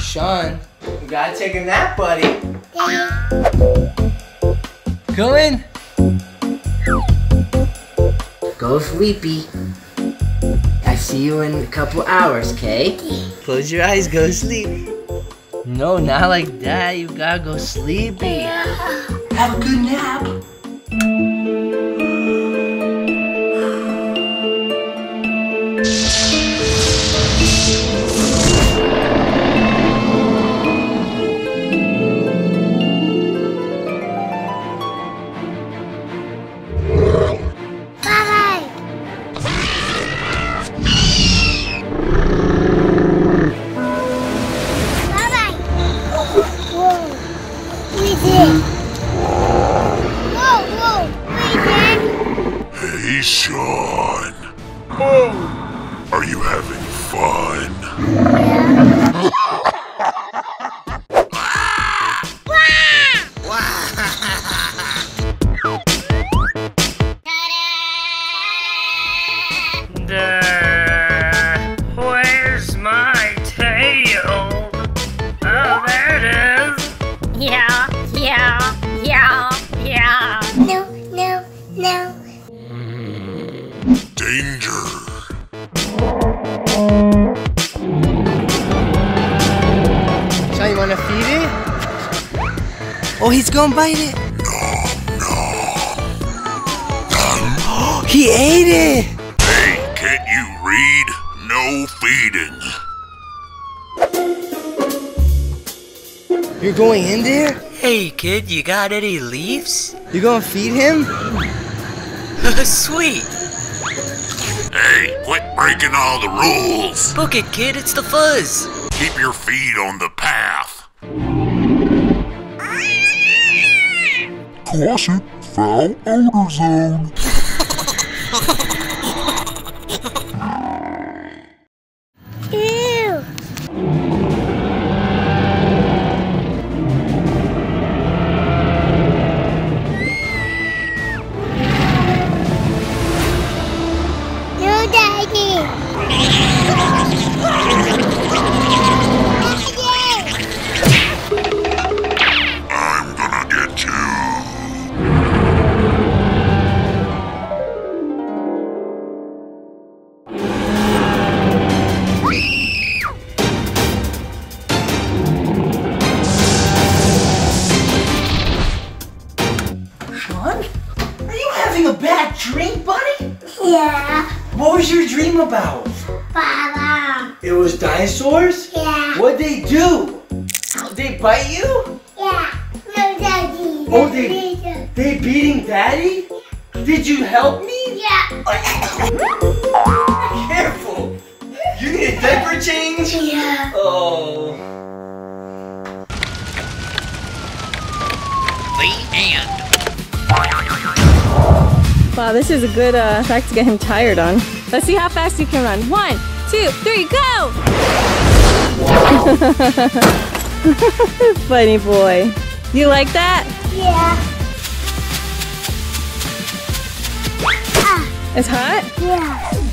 Shawn, you gotta take a nap, buddy. Go in. Go sleepy. I see you in a couple hours, okay? Close your eyes, go sleep. No, not like that. You gotta go sleepy. Have a good nap. Shawn. Are you having fun? Where's my tail? Oh, there it is. Yeah, Danger. Shawn, you wanna feed it? Oh, he's gonna bite it. No, no. he ate it. Hey, can't you read? No feeding. You're going in there? Hey, kid, you got any leaves? You gonna feed him? Sweet. Hey, quit breaking all the rules. Book it, kid. It's the fuzz. Keep your feet on the path. Caution, foul odor zone. Are you having a bad dream, buddy? Yeah. What was your dream about? Baba. It was dinosaurs? Yeah. What'd they do? They bite you? Yeah. No, Daddy. Oh, they- They beating daddy? Did you help me? Yeah. Careful! You need a diaper change? Yeah. Oh. Wow, this is a good uh, track to get him tired on. Let's see how fast you can run. One, two, three, go! Funny boy. You like that? Yeah. It's hot? Yeah.